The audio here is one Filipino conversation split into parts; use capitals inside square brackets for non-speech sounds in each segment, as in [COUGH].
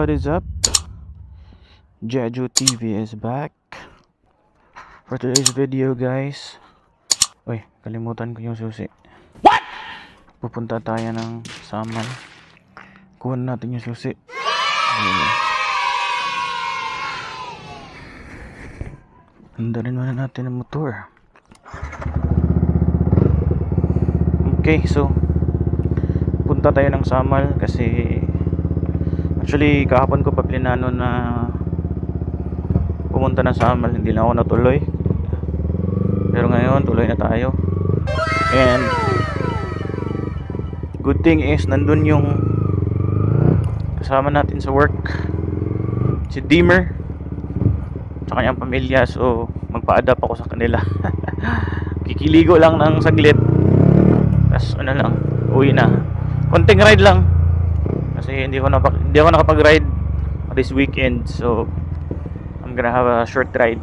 What is up? Jeju TV is back for today's video guys. Uy, kalimutan ko yung susi. What? Pupunta tayo ng Samal. Kuha natin yung susi. Handa rin muna natin ang motor. Okay, so punta tayo ng Samal kasi actually kahapon ko pa plinano na pumunta ng Samal hindi na ako natuloy. Pero ngayon tuloy na tayo. And good thing is nandun yung kasama natin sa work. Si Dimmer. Sa kanyang pamilya. So magpa-adapt ako sa kanila. [LAUGHS] Kikiligo lang ng saglit. Tas ano lang uwi na. Konting ride lang kasi hindi ko na hindi ako nakapag-ride this weekend so I'm gonna have a short ride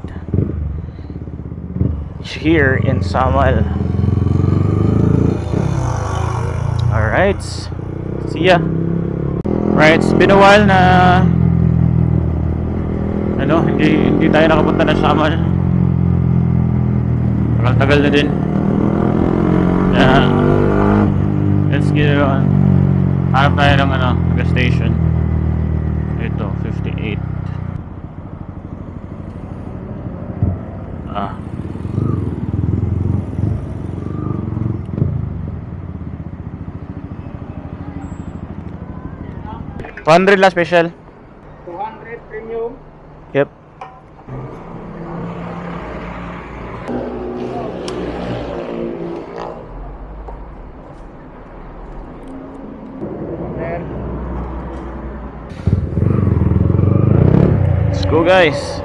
here in Samal alright see ya. Right it's been a while na ano hindi hindi tayo nakapunta ng Samal tagal-tagal na din. Yeah. Let's get it on hanap tayo ng ano gas station. Ito 58 ah. hundred lang special. Go guys.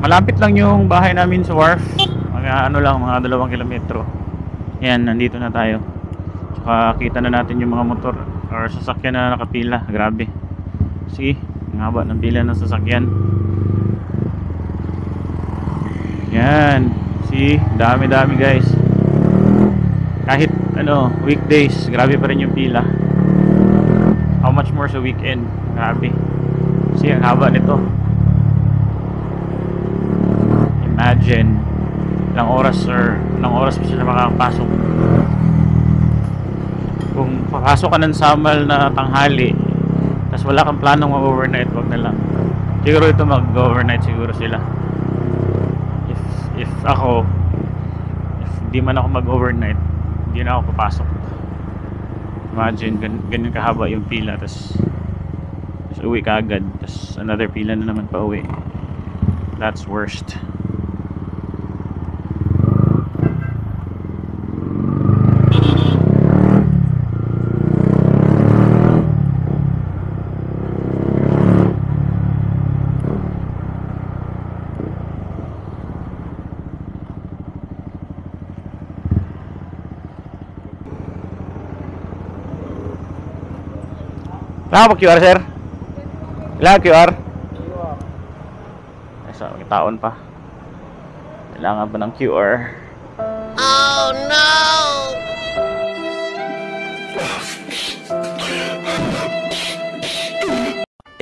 Malapit lang yung bahay namin sa wharf. Mga ano lang, mga dalawang kilometro. Yan, nandito na tayo. Tsaka kita na natin yung mga motor or sasakyan na nakapila. Grabe. See, ang haba ng pila ng sasakyan. Yan. See, dami-dami guys. Kahit ano, weekdays, grabe pa rin yung pila. How much more sa weekend? Grabe. See, ang haba nito. Imagine, ilang oras or ilang oras pa sila makakapasok. Kung papasok ka ng Samal na tanghali, tapos wala kang planong mag-overnight, wag na lang. Siguro ito mag-overnight siguro sila. If, if ako, if di man ako mag-overnight, hindi na ako papasok. Imagine, gan ganyan kahaba yung pila, tapos tapos uwi ka agad. Tapos another pila na naman pa uwi. That's worst. Ah, Kailangan ba QR? Kailangan QR? Ay, sa may taon pa. Kailangan ba ng QR?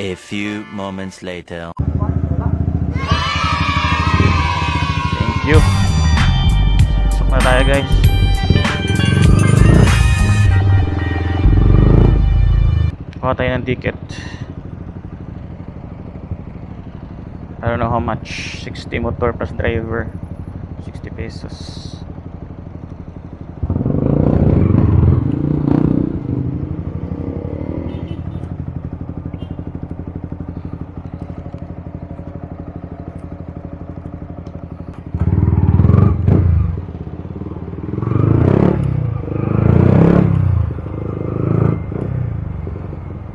A few moments later. Thank you. Pasok na tayo, guys. Kuha tayo ng ticket. I don't know how much. 60 motor plus driver. 60 pesos.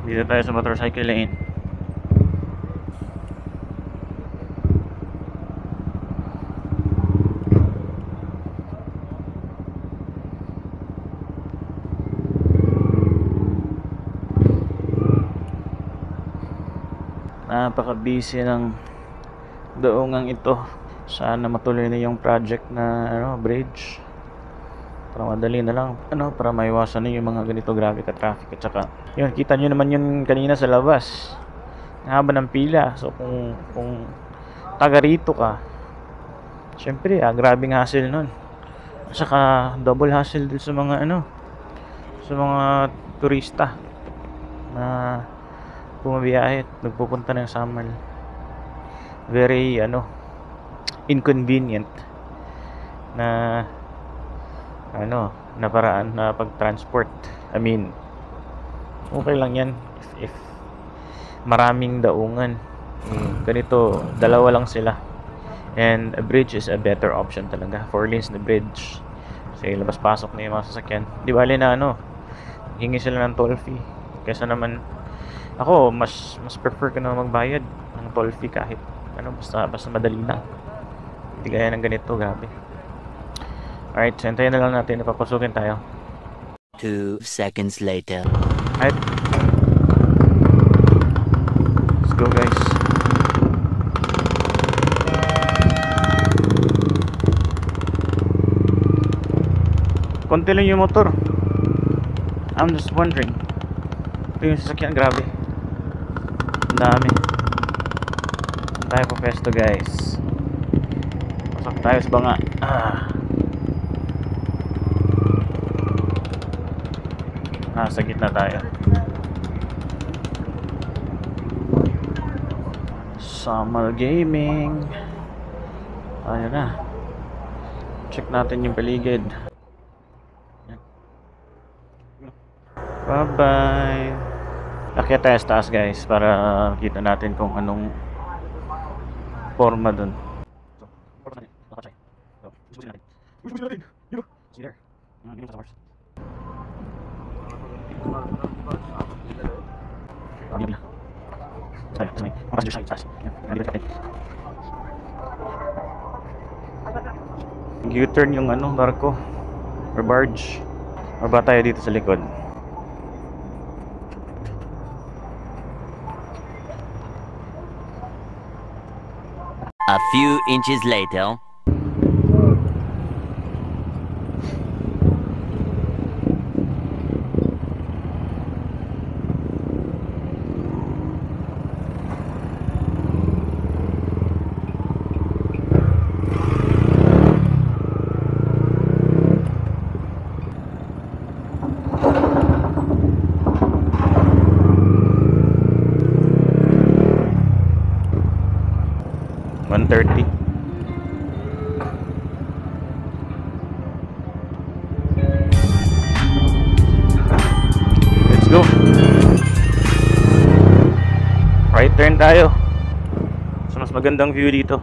Dito tayo sa motorcycle lane. Napaka-busy ng daungang ito. Sana matuloy na yung project na ano, bridge. para madali na lang ano para maiwasan na yung mga ganito grabe ka traffic at saka yun kita nyo naman yun kanina sa labas haba ng pila so kung kung taga rito ka syempre ah, grabing hassle nun at saka double hassle din sa mga ano sa mga turista na bumabiyahe at nagpupunta ng Samal. Very ano inconvenient na ano na paraan na pag-transport. I mean okay lang yan. If, if maraming daungan eh, ganito dalawa lang sila. And a bridge is a better option talaga. Four lanes na bridge. Kasi labas pasok na yung mga sasakyan. Di bali na ano hingi sila ng toll fee. Kaysa naman ako mas mas prefer ko na magbayad ng toll fee kahit ano basta basta madali lang hindi gaya ng ganito grabe. Alright so hintayin na lang natin. Na papasukin tayo. Two seconds later. alright. Let's go guys. Konti lang yung motor. I'm just wondering. Ito yung sasakyan grabe dami. Tayo po pesto guys? Pasok tayo sa banga. Ah. ah sa gitna tayo. Summer Gaming. Ayun na. Check natin yung paligid. Bye bye Akyat tayo taas guys para kita natin kung anong forma dun. U-turn yung ano, barko or barge. Or ba tayo dito sa likod? Few inches later. Tayo. So mas magandang view dito.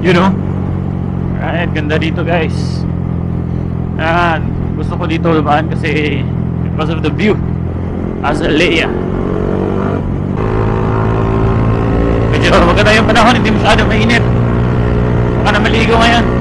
You know? Alright, ganda dito guys. Ah, gusto ko dito lumaan kasi because of the view. Azalea. Medyo maganda yung panahon, hindi masyado mainit. Baka na maligo ngayon.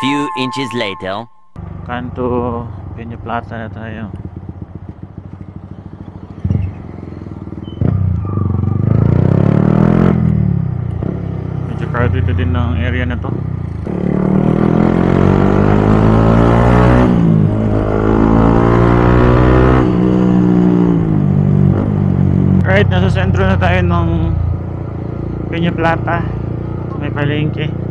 Few inches later. Kanto Peña Plata na tayo. Medyo crowded din ng area na to. Alright, nasa sentro na tayo ng Peña Plata. May palengke.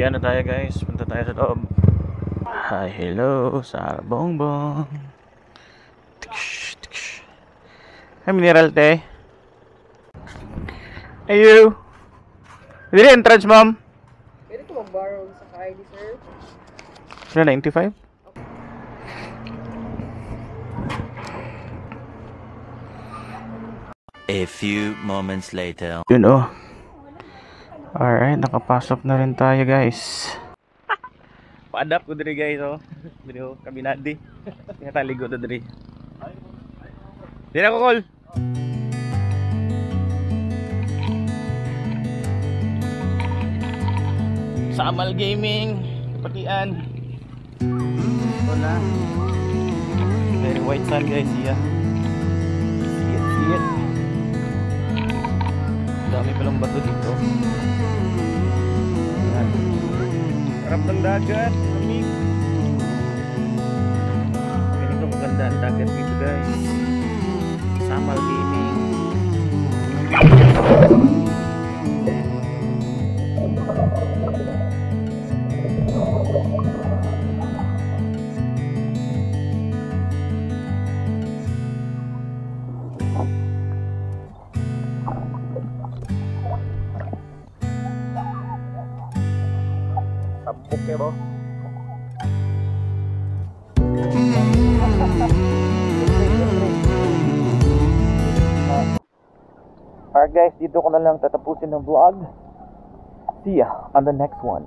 Kaputian na tayo guys. Punta tayo sa loob. Hi, hello, sa bongbong. Tiksh, tiksh. Hi, mineral te. Hey, you. Dili entrance, ma'am. Pwede ko mag-borrow sa ID, sir? Sila 95? A few moments later. Yun oh. Alright, nakapasok na rin tayo guys. [LAUGHS] Pa-adapt ko diri guys oh. Diri oh, kabinadi. Tinataligo to diri. Diri ako call. Samal Gaming, kapatian. Ito na. Very white sun guys, yeah. Dami palang bato dito. Yan. Harap ng dagat, lamig. Ganito maganda ang dagat dito guys. Samal Gaming. Okay ba? Alright guys, dito ko na lang tatapusin ng vlog. See ya on the next one.